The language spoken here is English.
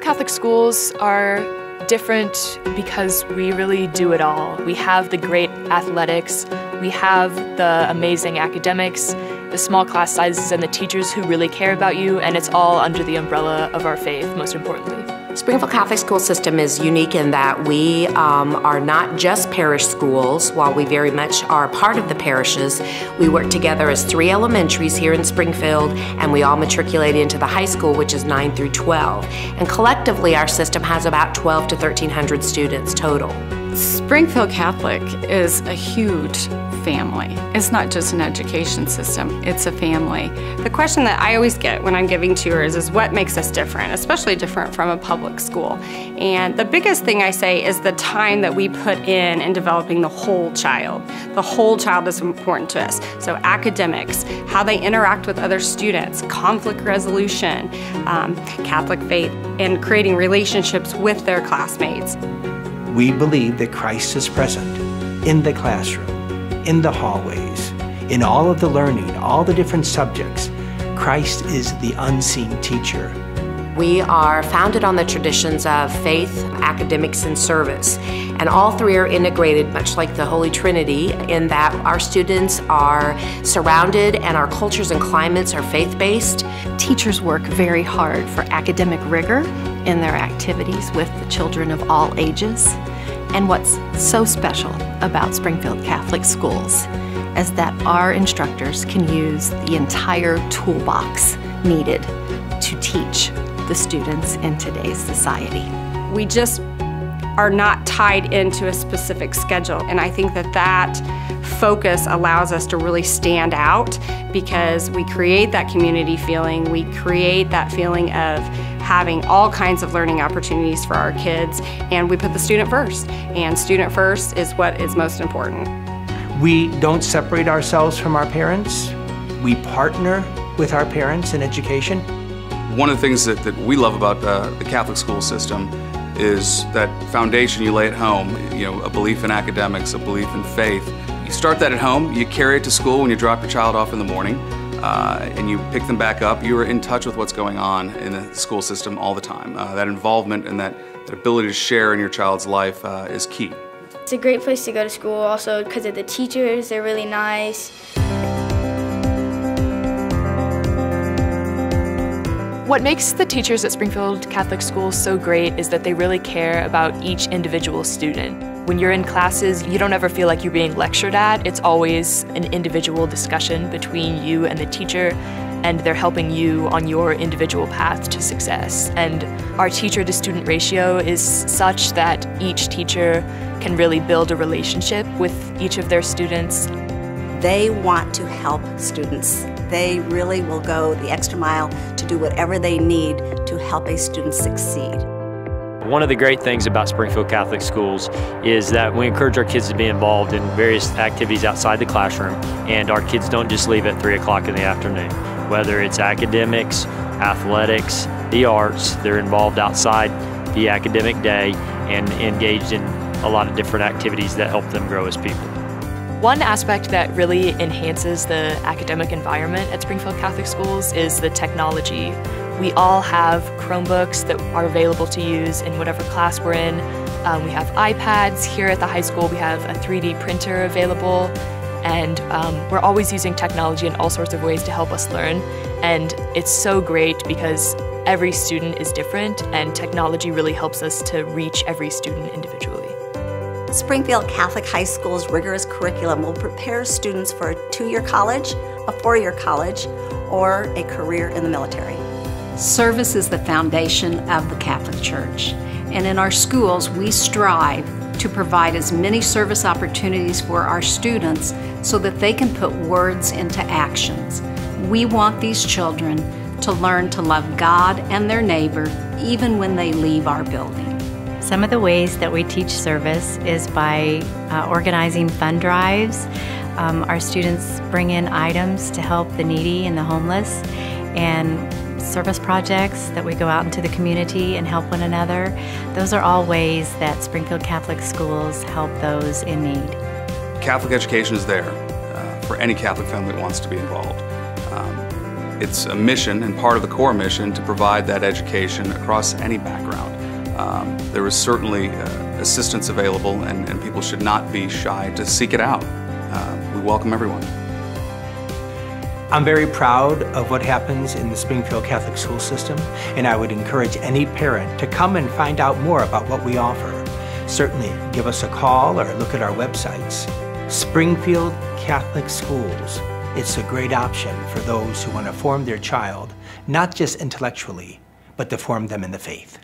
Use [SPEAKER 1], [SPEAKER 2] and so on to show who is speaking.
[SPEAKER 1] Catholic schools are different because we really do it all. We have the great athletics, we have the amazing academics, the small class sizes, and the teachers who really care about you, and it's all under the umbrella of our faith, most importantly.
[SPEAKER 2] Springfield Catholic School System is unique in that we um, are not just parish schools. While we very much are part of the parishes, we work together as three elementaries here in Springfield, and we all matriculate into the high school, which is 9 through 12. And collectively, our system has about 12 to 1,300 students total.
[SPEAKER 3] Springfield Catholic is a huge family. It's not just an education system, it's a family.
[SPEAKER 4] The question that I always get when I'm giving tours is what makes us different, especially different from a public school. And the biggest thing I say is the time that we put in in developing the whole child. The whole child is important to us. So academics, how they interact with other students, conflict resolution, um, Catholic faith, and creating relationships with their classmates.
[SPEAKER 5] We believe that Christ is present in the classroom, in the hallways, in all of the learning, all the different subjects. Christ is the unseen teacher.
[SPEAKER 2] We are founded on the traditions of faith, academics, and service. And all three are integrated, much like the Holy Trinity, in that our students are surrounded and our cultures and climates are faith based.
[SPEAKER 6] Teachers work very hard for academic rigor in their activities with the children of all ages. And what's so special about Springfield Catholic Schools is that our instructors can use the entire toolbox needed to teach the students in today's society.
[SPEAKER 4] We just are not tied into a specific schedule. And I think that that focus allows us to really stand out because we create that community feeling, we create that feeling of having all kinds of learning opportunities for our kids, and we put the student first. And student first is what is most important.
[SPEAKER 5] We don't separate ourselves from our parents. We partner with our parents in education.
[SPEAKER 7] One of the things that, that we love about uh, the Catholic school system is that foundation you lay at home, you know, a belief in academics, a belief in faith. You start that at home, you carry it to school when you drop your child off in the morning, uh, and you pick them back up. You are in touch with what's going on in the school system all the time. Uh, that involvement and that, that, ability to share in your child's life uh, is key.
[SPEAKER 8] It's a great place to go to school also because of the teachers, they're really nice.
[SPEAKER 1] What makes the teachers at Springfield Catholic School so great is that they really care about each individual student. When you're in classes, you don't ever feel like you're being lectured at. It's always an individual discussion between you and the teacher, and they're helping you on your individual path to success. And our teacher to student ratio is such that each teacher can really build a relationship with each of their students.
[SPEAKER 9] They want to help students. They really will go the extra mile to do whatever they need to help a student succeed.
[SPEAKER 10] One of the great things about Springfield Catholic Schools is that we encourage our kids to be involved in various activities outside the classroom, and our kids don't just leave at 3 o'clock in the afternoon. Whether it's academics, athletics, the arts, they're involved outside the academic day and engaged in a lot of different activities that help them grow as people.
[SPEAKER 1] One aspect that really enhances the academic environment at Springfield Catholic Schools is the technology. We all have Chromebooks that are available to use in whatever class we're in. Um, we have iPads. Here at the high school, we have a 3D printer available. And um, we're always using technology in all sorts of ways to help us learn. And it's so great because every student is different, and technology really helps us to reach every student individually.
[SPEAKER 9] Springfield Catholic High School's rigorous curriculum will prepare students for a two-year college, a four-year college, or a career in the military.
[SPEAKER 11] Service is the foundation of the Catholic Church. And in our schools, we strive to provide as many service opportunities for our students so that they can put words into actions. We want these children to learn to love God and their neighbor even when they leave our building.
[SPEAKER 12] Some of the ways that we teach service is by uh, organizing fund drives. Um, our students bring in items to help the needy and the homeless, and service projects that we go out into the community and help one another. Those are all ways that Springfield Catholic Schools help those in need.
[SPEAKER 7] Catholic education is there uh, for any Catholic family that wants to be involved. Um, It's a mission and part of the core mission to provide that education across any background. Um, there is certainly uh, assistance available and, and, people should not be shy to seek it out. Uh, we welcome everyone.
[SPEAKER 5] I'm very proud of what happens in the Springfield Catholic school system, and I would encourage any parent to come and find out more about what we offer. Certainly, give us a call or look at our websites. Springfield Catholic Schools. It's a great option for those who want to form their child, not just intellectually, but to form them in the faith.